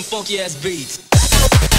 them funky ass beats.